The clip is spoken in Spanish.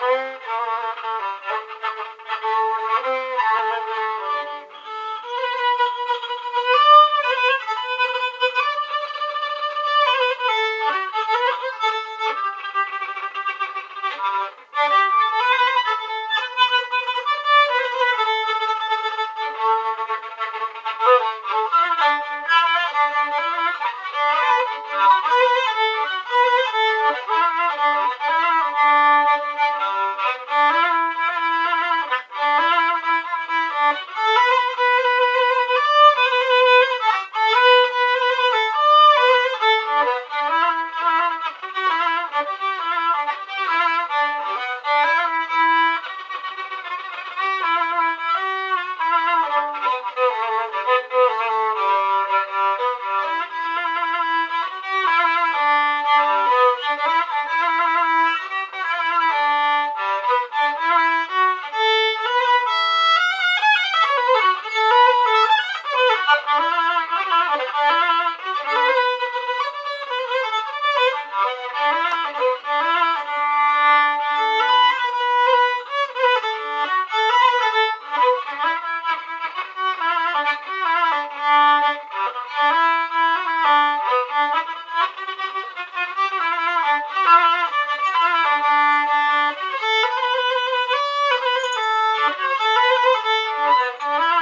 Thank you. ¡Gracias!